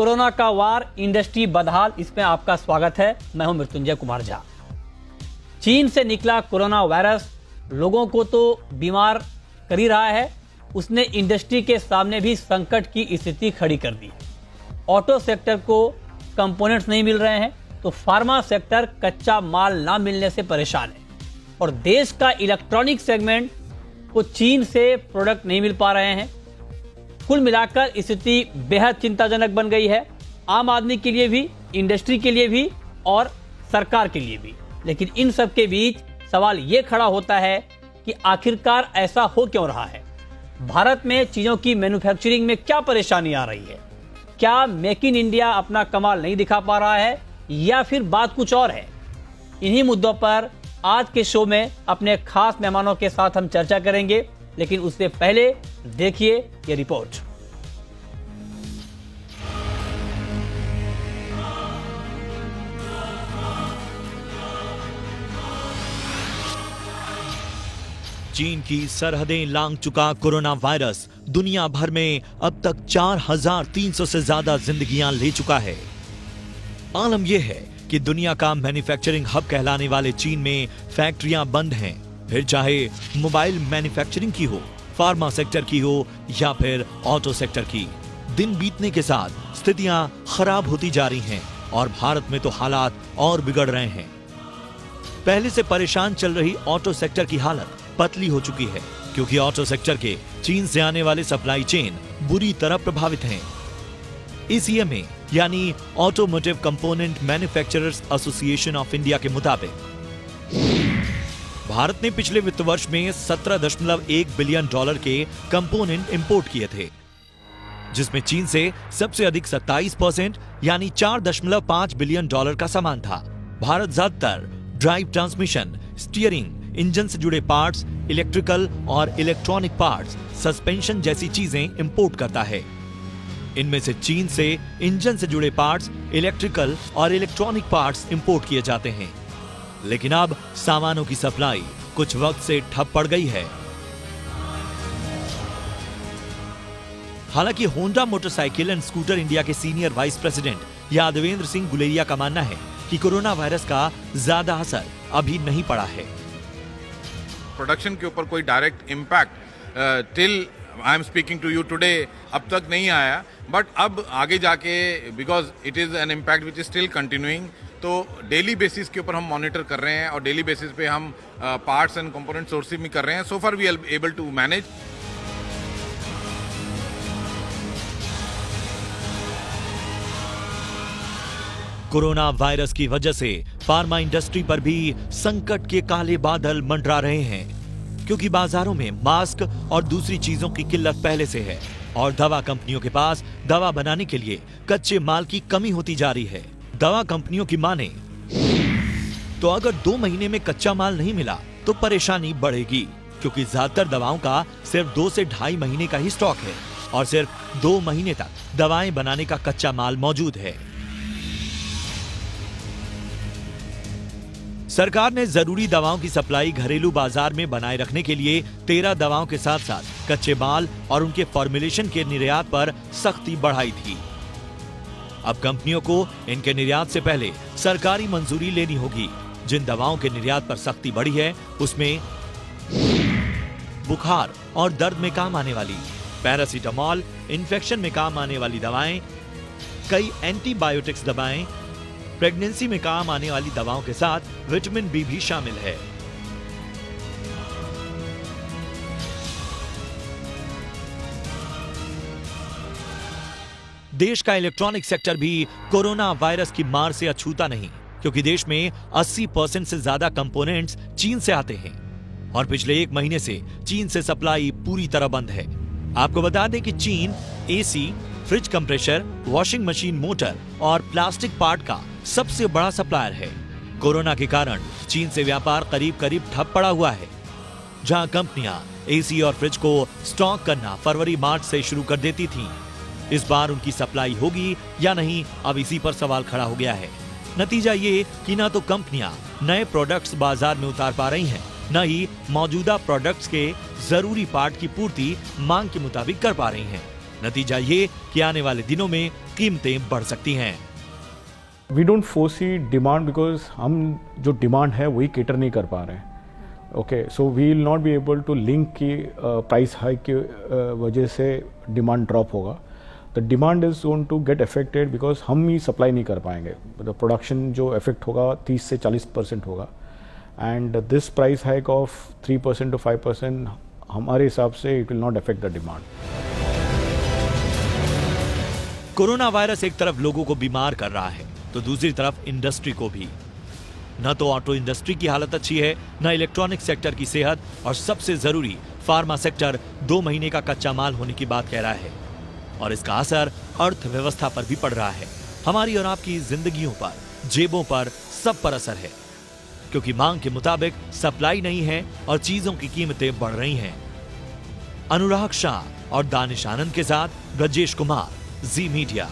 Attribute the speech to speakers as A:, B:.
A: Corona का वार industry बदहाल इसमें आपका स्वागत है। मैं हूँ मृत्युंजय कुमार झा। चीन से निकला कोरोना वायरस, लोगों को तो बीमार कर ही रहा है। उसने इंडस्ट्री के सामने भी संकट की स्थिति खड़ी कर दी। ऑटो सेक्टर को कंपोनेंट्स नहीं मिल रहे हैं तो फार्मा सेक्टर कच्चा माल ना मिलने से परेशान है। और देश का इलेक्ट्रॉनिक सेगमेंट को चीन से प्रोडक्ट नहीं मिल पा रहे हैं। कुल मिलाकर स्थिति बेहद चिंताजनक बन गई है। आम आदमी के लिए भी इंडस्ट्री के लिए भी और सरकार के लिए भी। लेकिन इन सब के बीच सवाल ये खड़ा होता है कि आखिरकार ऐसा हो क्यों रहा है? भारत में चीज़ों की मैन्युफैक्चरिंग में क्या परेशानी आ रही है? क्या मेक इन इंडिया अपना कमाल नहीं दिखा पा रहा है या फिर बात कुछ और है? इन्हीं मुद्दों पर आज के शो में अपने खास मेहमानों के साथ हम चर्चा करेंगे। लेकिन उससे पहले देखिए ये रिपोर्ट।
B: चीन की सरहदें लांग चुका कोरोना वायरस। दुनिया भर में अब तक 4,300 से ज़्यादा जिंदगियाँ ले चुका है। आलम यह है कि दुनिया का मैन्युफैक्चरिंग हब कहलाने वाले चीन में फैक्ट्रियाँ बंद हैं। फिर चाहे मोबाइल मैन्युफैक्चरिंग की हो, फार्मा सेक्टर की हो या फिर ऑटो सेक्टर की, दिन बीतने के साथ स्थितियाँ खराब होती जा रही हैं और भारत में तो हालात और बिगड़ रहे हैं। पहले से परेशान चल रही ऑटो सेक्टर की हालत पतली हो चुकी है, क्योंकि ऑटो सेक्टर के चीन से आने वाले सप्लाई चेन बुरी तरह प्रभावित हैं। ईसीएमए यानी automotive component manufacturers association of India के मुताबिक भारत ने पिछले वित्त वर्ष में 17.1 बिलियन डॉलर के कंपोनेंट इंपोर्ट किए थे, जिसमें चीन से सबसे अधिक 27 परसेंट, यानी 4.5 बिलियन डॉलर का सामान था। भारत ज़्यादातर ड्राइव ट्रांसमिशन, स्टीयरिंग, इंजन से जुड़े पार्ट्स, इलेक्ट्रिकल और इलेक्ट्रॉनिक पार्ट्स, सस्पेंशन जैसी चीज़ें इंपोर्ट करता है। इनमें से चीन से इंजन से जुड़े पार्ट्स, इलेक्ट्रिकल और इलेक्ट्रॉनिक पार्ट्स इंपोर्ट किए जाते हैं। लेकिन अब सामानों की सप्लाई कुछ वक्त से ठप पड़ गई है। हालाँकि Honda motorcycle and scooter India के senior vice president Yadavendra Singh Guleria का मानना है कि कोरोना वायरस का ज़्यादा असर अभी नहीं पड़ा है।
C: प्रोडक्शन के ऊपर कोई direct impact till I am speaking to you today अब तक नहीं आया। बट अब आगे जाके because it is an impact which is still continuing तो डेली बेसिस के ऊपर हम मॉनिटर कर रहे हैं और डेली बेसिस पे हम पार्ट्स एंड कंपोनेंट सोर्सिंग भी कर रहे हैं। So far we are able to manage
B: corona virus की वजह से फार्मा इंडस्ट्री पर भी संकट के काले बादल मंडरा रहे हैं, क्योंकि बाजारों में मास्क और दूसरी चीज़ों की किल्लत पहले से है और दवा कंपनियों के पास दवा बनाने के लिए कच्चे माल की कमी होती जा रही है। दवा कंपनियों की माने। तो अगर दो महीने में कच्चा माल नहीं मिला तो परेशानी बढ़ेगी, क्योंकि ज़्यादातर दवाओं का सिर्फ़ दो से ढाई महीने का ही स्टॉक है, और सिर्फ़ दो महीने तक दवाएँ बनाने का कच्चा माल मौजूद है। सरकार ने ज़रूरी दवाओं की सप्लाई घरेलू बाज़ार में बनाए रखने के लिए तेरह दवाओं के साथ साथ कच्चे माल और उनके फॉर्मुलेशन के निर्यात पर सख्ती बढ़ाई थी। अब कंपनियों को इनके निर्यात से पहले सरकारी मंजूरी लेनी होगी। जिन दवाओं के निर्यात पर सख्ती बढ़ी है, उसमें बुखार और दर्द में काम आने वाली, पैरासीटामॉल, इन्फेक्शन में काम आने वाली दवाएँ, कई एंटीबायोटिक्स दवाएँ, प्रेगनेंसी में काम आने वाली दवाओं के साथ विटामिन बी भी शामिल है। देश का इलेक्ट्रॉनिक सेक्टर भी कोरोना वायरस की मार से अछूता नहीं, क्योंकि देश में 80 परसेंट से ज़्यादा कंपोनेंट्स चीन से आते हैं। और पिछले एक महीने से चीन से सप्लाई पूरी तरह बंद है। आपको बता दें कि चीन, AC, fridge compressor, washing machine motor और प्लास्टिक पार्ट का सबसे बड़ा सप्लायर है। कोरोना के कारण चीन से व्यापार करीब करीब ठप पड़ा हुआ है, जहाँ कंपनियाँ एसी और फ्रिज को स्टॉक करना फरवरी मार्च से शुरू कर देती थीं। इस बार उनकी सप्लाई होगी या नहीं, अब इसी पर सवाल खड़ा हो गया है। नतीजा ये कि ना तो कंपनियाँ नए प्रोडक्ट्स बाज़ार में उतार पा रही हैं, न ही मौजूदा प्रोडक्ट्स के ज़रूरी पार्ट की पूर्ति मांग के मुताबिक कर पा रही हैं। नतीजा ये कि आने वाले दिनों में कीमतें बढ़ सकती हैं।
D: We don't foresee demand because हम जो डिमांड है वही केटर नहीं कर पा रहे हैं। Okay so we will not be able to link की प्राइस हाइक की वजह से डिमांड ड्रॉप होगा। The demand is gone to get affected because हम ही सप्लाई नहीं कर पाएँगे। मतलब प्रोडक्शन जो इफ़ेक्ट होगा 30 से 40 परसेंट होगा। And this price hike of 3 percent to 5 percent हमारे हिसाब से it will not affect the demand
B: corona virus एक तरफ़ लोगों को बीमार कर रहा है तो दूसरी तरफ़ इंडस्ट्री को भी। न तो ऑटो इंडस्ट्री की हालत अच्छी है, न इलेक्ट्रॉनिक सेक्टर की सेहत, और सबसे ज़रूरी फार्मा सेक्टर दो महीने का कच्चा माल होने की बात कह रहा है। और इसका असर अर्थव्यवस्था पर भी पड़ रहा है। हमारी और आपकी जिंदगियों पर, जेबों पर सब पर असर है। क्योंकि मांग के मुताबिक सप्लाई नहीं है और चीज़ों की कीमतें बढ़ रही हैं। अनुराग शाह और दानिश आनंद के साथ ब्रजेश कुमार, जी मीडिया।